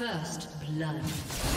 First blood.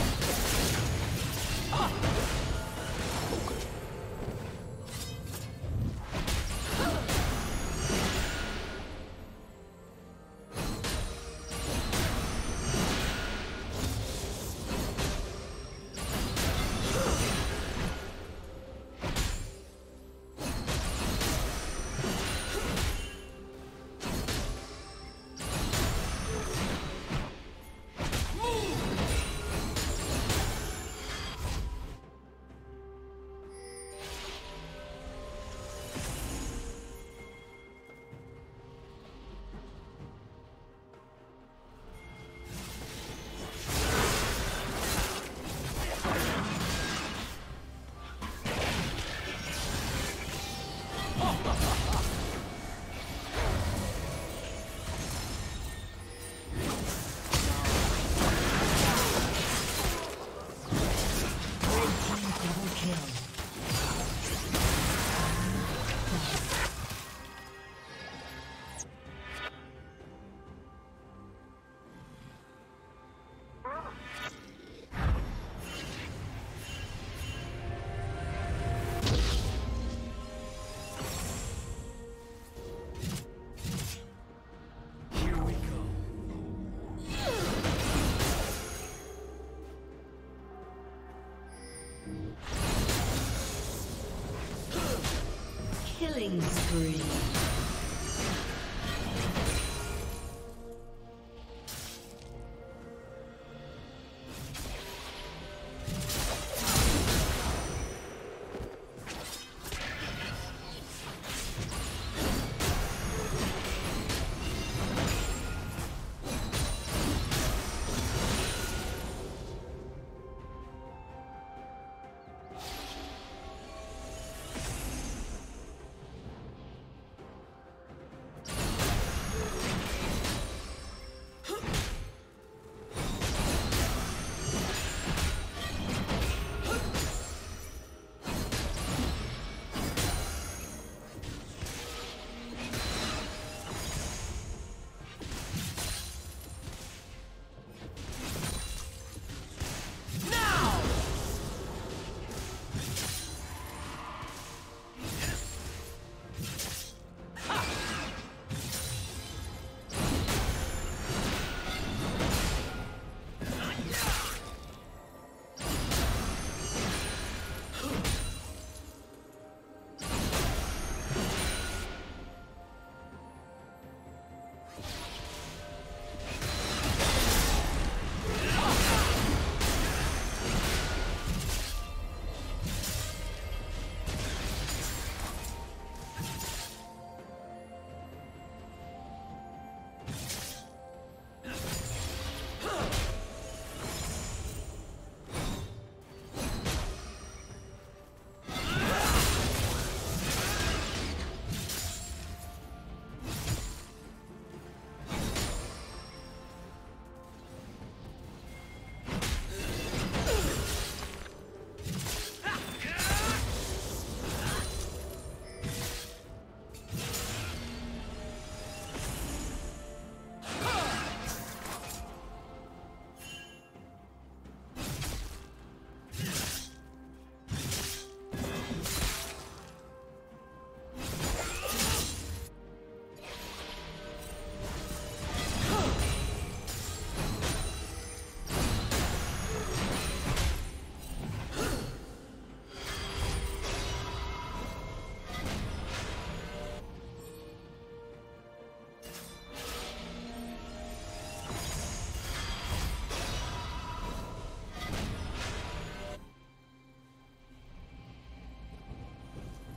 Killing spree.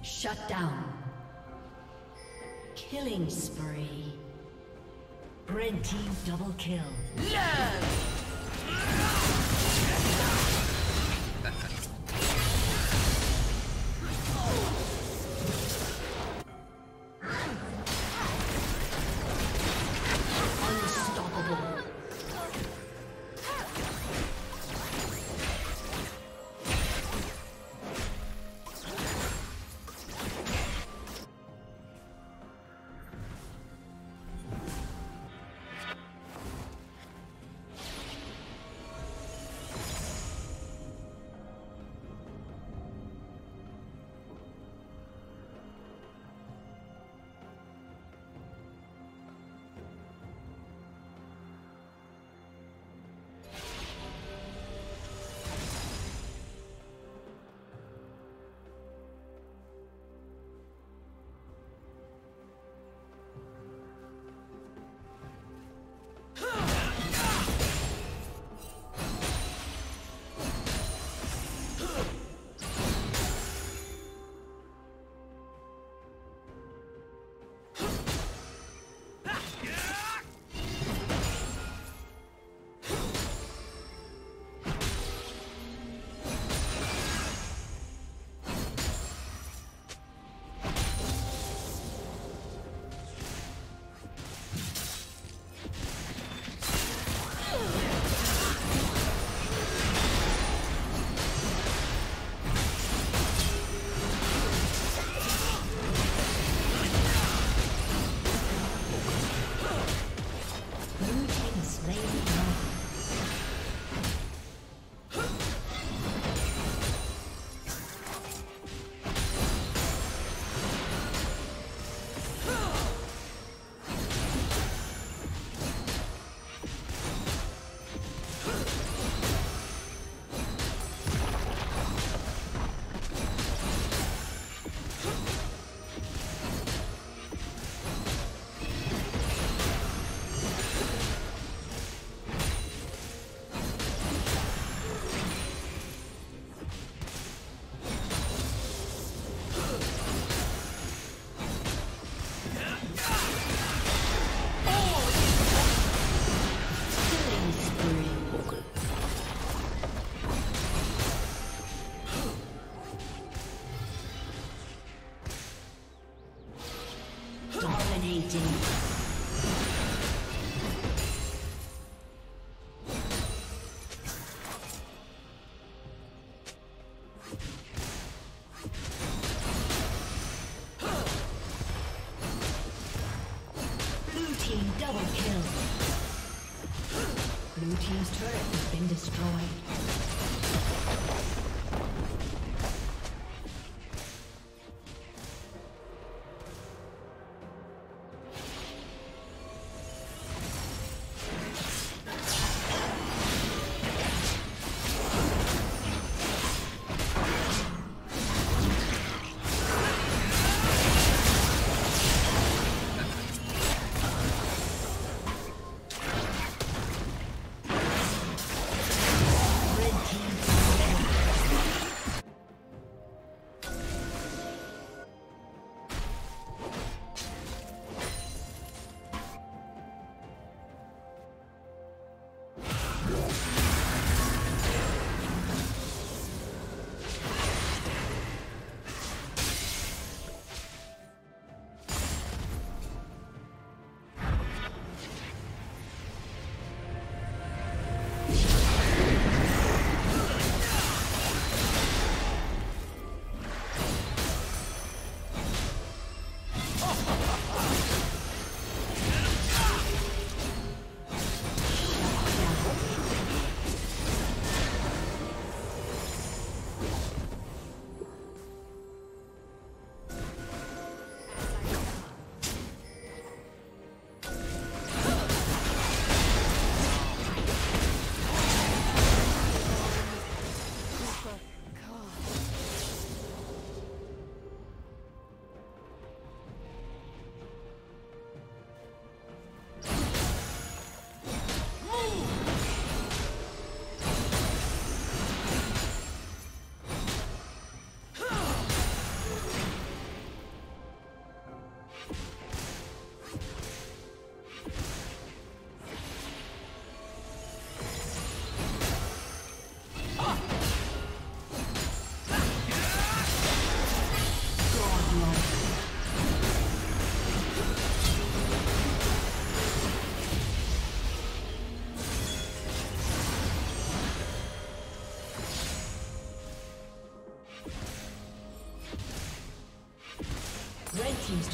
Shut down. Killing spree. Red team double kill. Blue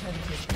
turret has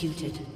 Executed.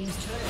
Team's turret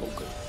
僕。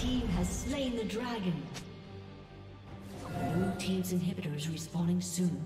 Team has slain the dragon. Blue team's inhibitor is respawning soon.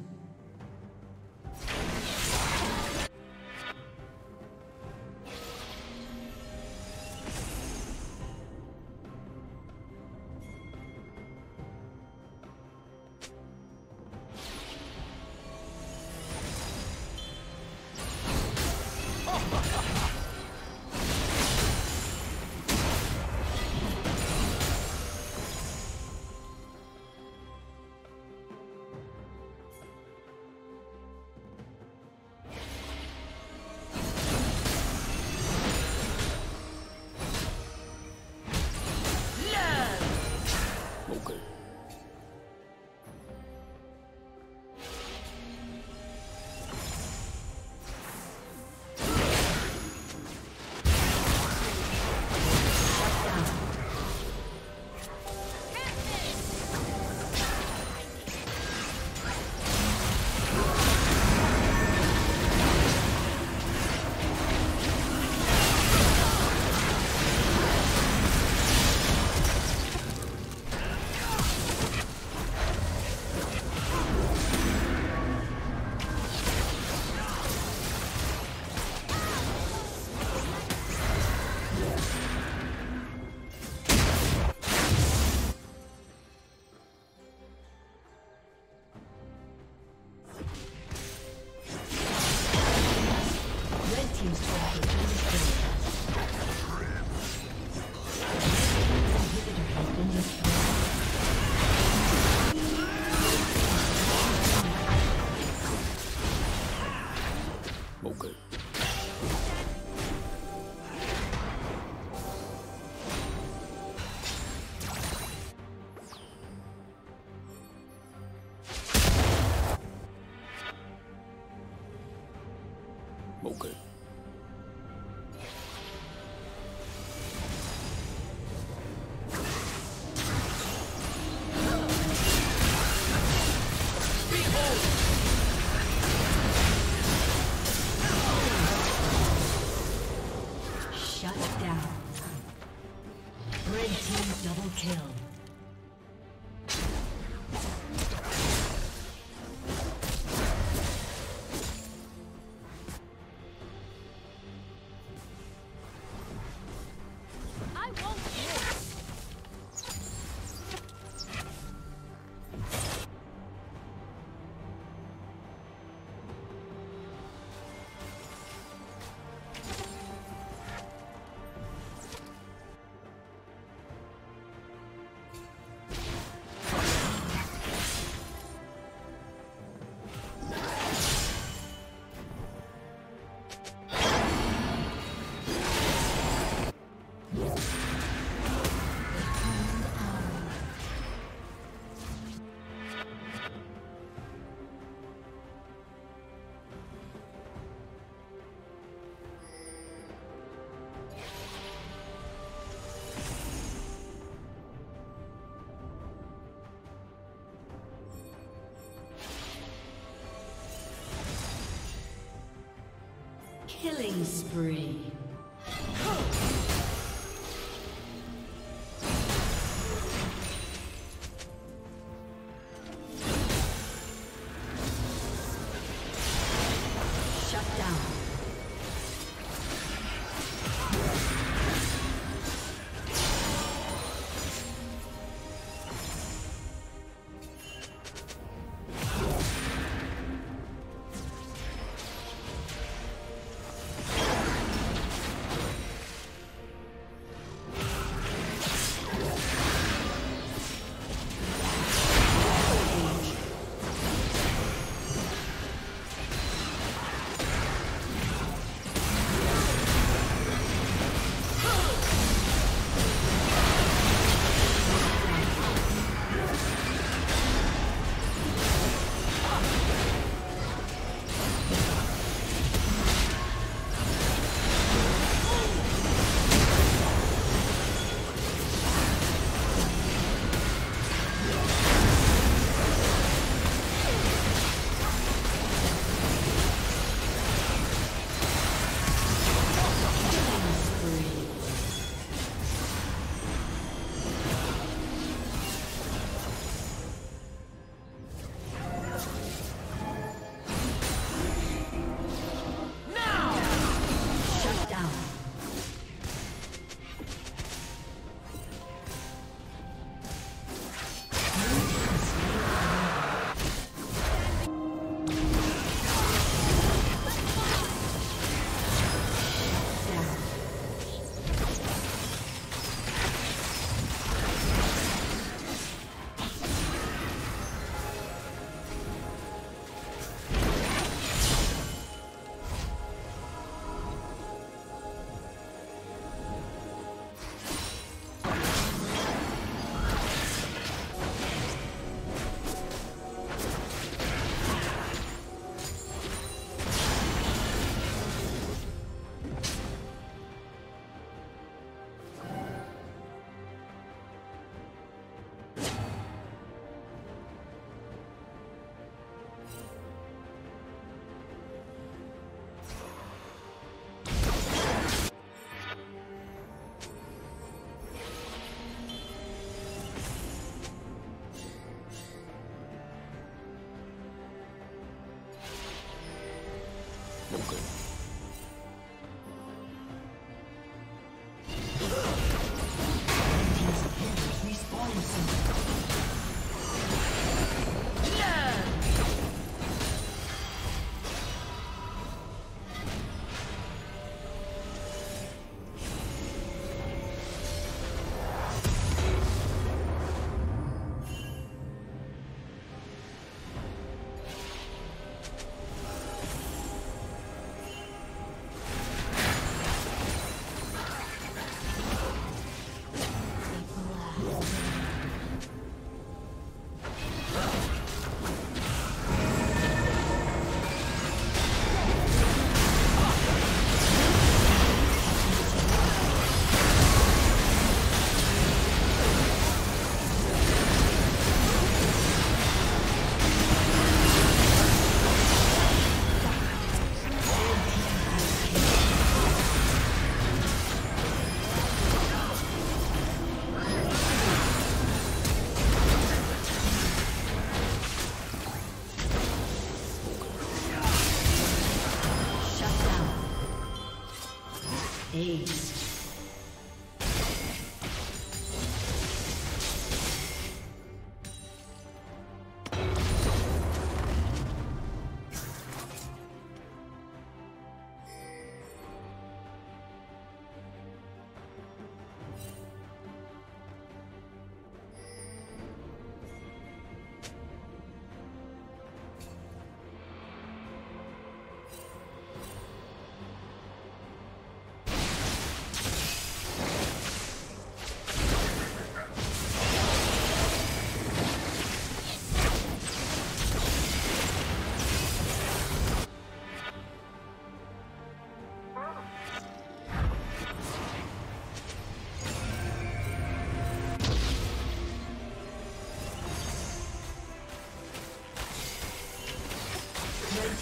Killing spree.